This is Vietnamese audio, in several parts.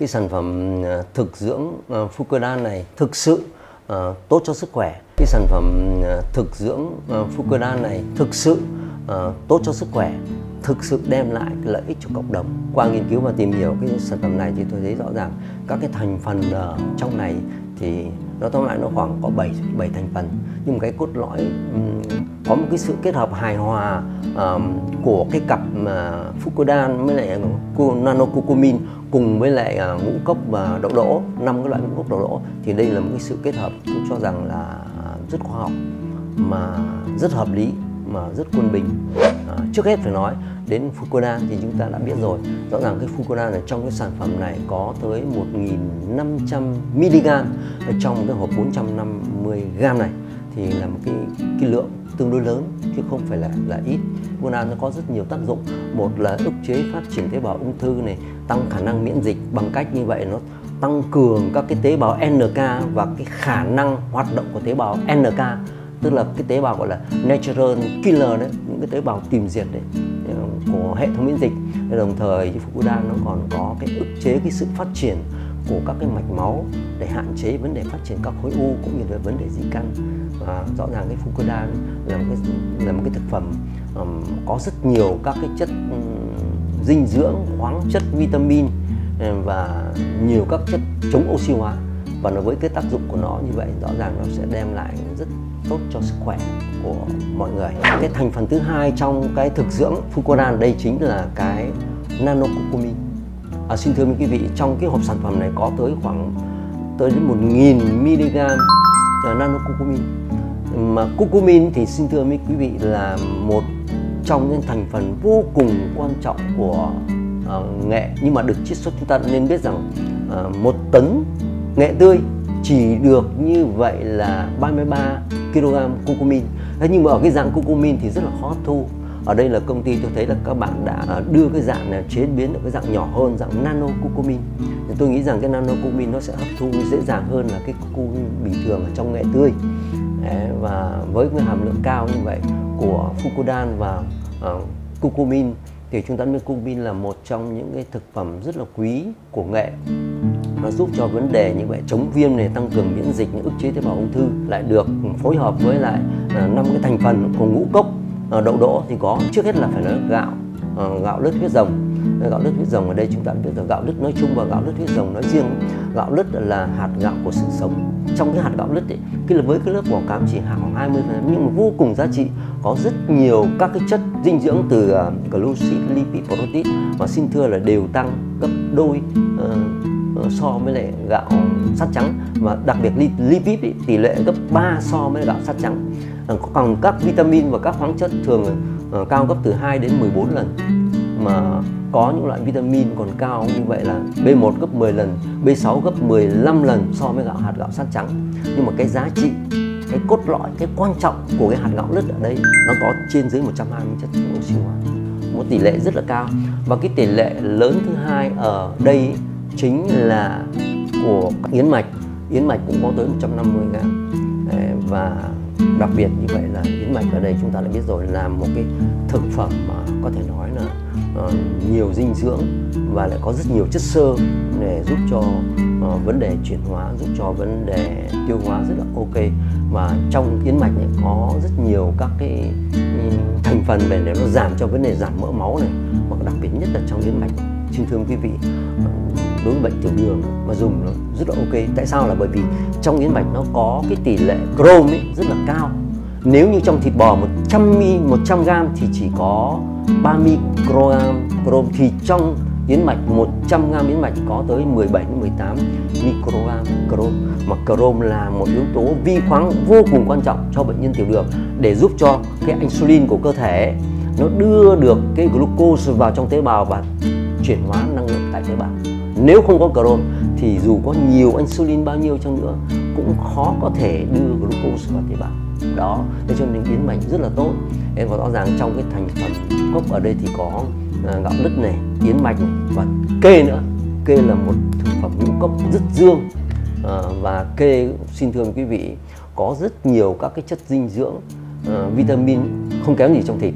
cái sản phẩm ờ, thực dưỡng ờ, Fukuda này thực sự uh, tốt cho sức khỏe. Cái sản phẩm thực dưỡng Fukuda này thực sự uh, tốt cho sức khỏe, thực sự đem lại cái lợi ích cho cộng đồng. Qua nghiên cứu và tìm hiểu cái sản phẩm này thì tôi thấy rõ ràng các cái thành phần uh, trong này thì nó tóm lại nó khoảng có 7 7 thành phần. Nhưng cái cốt lõi um, có một cái sự kết hợp hài hòa um, của cái cặp mà Fucodan với lại ờ, nanocucumin cùng với lại uh, ngũ cốc và đậu đỗ năm cái loại ngũ cốc đậu đỗ thì đây là một cái sự kết hợp tôi cho rằng là rất khoa học mà rất hợp lý mà rất quân bình. À, trước hết phải nói đến Fukuda thì chúng ta đã biết rồi. Rõ ràng cái Fukuda là trong cái sản phẩm này có tới 1.500 mg ở trong cái hộp 450 g này thì là một cái cái lượng tương đối lớn, chứ không phải là là ít. Fukuda nó có rất nhiều tác dụng. Một là ức chế phát triển tế bào ung thư này, tăng khả năng miễn dịch. Bằng cách như vậy nó tăng cường các cái tế bào NK và cái khả năng hoạt động của tế bào NK tức là cái tế bào gọi là natural killer đấy, những cái tế bào tìm diệt đấy của hệ thống miễn dịch. Đồng thời Fukudan nó còn có cái ức chế cái sự phát triển của các cái mạch máu để hạn chế vấn đề phát triển các khối u cũng như là vấn đề di căn. Và rõ ràng cái Fukudan là một cái là một cái thực phẩm um, có rất nhiều các cái chất um, dinh dưỡng khoáng chất vitamin và nhiều các chất chống oxy hóa và nó với cái tác dụng của nó như vậy rõ ràng nó sẽ đem lại rất tốt cho sức khỏe của mọi người. Cái thành phần thứ hai trong cái thực dưỡng fucoran đây chính là cái nanocucumin à, xin thưa quý vị trong cái hộp sản phẩm này có tới khoảng tới đến 1.000 mg nanocucumin mà cucumin thì xin thưa quý vị là một trong những thành phần vô cùng quan trọng của uh, nghệ nhưng mà được chiết xuất chúng ta nên biết rằng uh, một tấn nghệ tươi chỉ được như vậy là 33 kg cucumin thế nhưng mà ở cái dạng cucumin thì rất là khó hấp thu. Ở đây là công ty tôi thấy là các bạn đã à, đưa cái dạng này chế biến được cái dạng nhỏ hơn dạng nano cucumin thì tôi nghĩ rằng cái nano cucumin nó sẽ hấp thu dễ dàng hơn là cái cucumin bình thường ở trong nghệ tươi. Đấy, và với cái hàm lượng cao như vậy của Fucodan và à, uh, cucumin thì chúng ta biết cucumin là một trong những cái thực phẩm rất là quý của nghệ nó giúp cho vấn đề như vậy chống viêm này tăng cường miễn dịch ức chế tế bào ung thư lại được phối hợp với lại ờ, năm cái thành phần của ngũ cốc ờ, đậu đỗ thì có. Trước hết là phải là gạo ờ, gạo lứt huyết rồng. Gạo lứt huyết rồng ở đây chúng ta biết là gạo lứt nói chung và gạo lứt huyết rồng nói riêng. Gạo lứt là hạt gạo của sự sống. Trong cái hạt gạo lứt ấy, cái là với cái lớp vỏ cám chỉ khoảng 20 nhưng mà vô cùng giá trị có rất nhiều các cái chất dinh dưỡng từ uh, glucid, lipid, protein và xin thưa là đều tăng gấp đôi uh, so với lại gạo sắt trắng và đặc biệt lipid ý, tỷ lệ gấp 3 so với gạo sắt trắng ờ, còn các vitamin và các khoáng chất thường ờ, cao gấp từ 2 đến 14 lần mà có những loại vitamin còn cao như vậy là B1 gấp 10 lần, B6 gấp 15 lần so với gạo hạt gạo sắt trắng. Nhưng mà cái giá trị, cái cốt lõi, cái quan trọng của cái hạt gạo lứt ở đây nó có trên dưới 120 chất oxy hóa. Một tỷ lệ rất là cao. Và cái tỷ lệ lớn thứ hai ở đây chính là của yến mạch. Yến mạch cũng có tới 150 gram. Và đặc biệt như vậy là yến mạch ở đây chúng ta đã biết rồi, là một cái thực phẩm mà có thể nói là ờ, nhiều dinh dưỡng và lại có rất nhiều chất xơ để giúp cho ờ, vấn đề chuyển hóa, giúp cho vấn đề tiêu hóa rất là ok và trong yến mạch này có rất nhiều các cái thành phần về để nó giảm cho vấn đề giảm mỡ máu này và đặc biệt nhất là trong yến mạch xin thưa quý vị đối với bệnh tiểu đường mà dùng nó rất là ok. Tại sao? Là bởi vì trong yến mạch nó có cái tỷ lệ chrome ấy rất là cao. Nếu như trong thịt bò 100 mi 100 gram thì chỉ có 3 microgram chrome thì trong yến mạch 100 gram yến mạch có tới 17 đến 18 microgram chrome. Mà chrome là một yếu tố vi khoáng vô cùng quan trọng cho bệnh nhân tiểu đường để giúp cho cái insulin của cơ thể, nó đưa được cái glucose vào trong tế bào và chuyển hóa năng lượng tại tế bào nếu không có chrome thì dù có nhiều insulin bao nhiêu chăng nữa cũng khó có thể đưa glucose vào tế bào. Đó thế cho nên yến mạch rất là tốt. Em có rõ ràng trong cái thành phần gốc ở đây thì có à, gạo lứt này yến mạch này và kê nữa. Kê là một thực phẩm ngũ cốc rất dương. À, và kê xin thưa quý vị có rất nhiều các cái chất dinh dưỡng uh, vitamin không kém gì trong thịt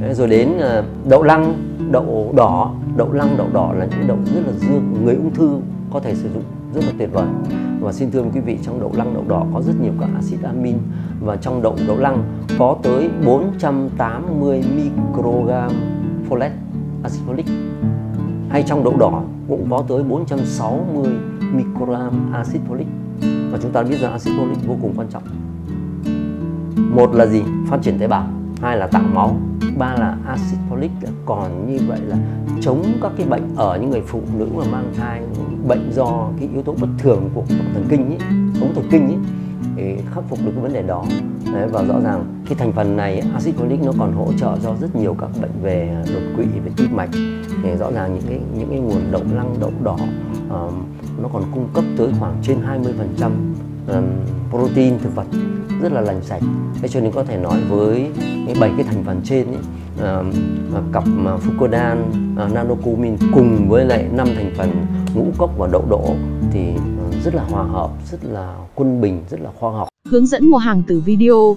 rồi đến ờ, đậu lăng, đậu đỏ. Đậu lăng, đậu đỏ là những đậu rất là dương, người ung thư có thể sử dụng rất là tuyệt vời. Và xin thưa quý vị, trong đậu lăng, đậu đỏ có rất nhiều các axit amin. Và trong đậu đậu lăng có tới 480 microgram folate axit folic hay trong đậu đỏ cũng có tới 460 microgram axit folic. Và chúng ta biết rằng axit folic vô cùng quan trọng. Một là gì? Phát triển tế bào hai là tạo máu ba là axit folic. Còn như vậy là chống các cái bệnh ở những người phụ nữ mà mang thai bệnh do cái yếu tố bất thường của thần kinh ấy, ống thần kinh ấy để khắc phục được cái vấn đề đó. Đấy, và rõ ràng cái thành phần này axit folic nó còn hỗ trợ cho rất nhiều các bệnh về đột quỵ về tim mạch. Thì rõ ràng những cái những cái nguồn đậu lăng đậu đỏ uh, nó còn cung cấp tới khoảng trên 20 protein thực vật rất là lành sạch. Thế cho nên có thể nói với những bảy cái thành phần trên ấy, uh, ờ, cặp ờ, uh, fucodan uh, ờ, nanocumin cùng với lại năm thành phần ngũ cốc và đậu đỗ thì uh, rất là hòa hợp rất là quân bình rất là khoa học. Hướng dẫn mua hàng từ video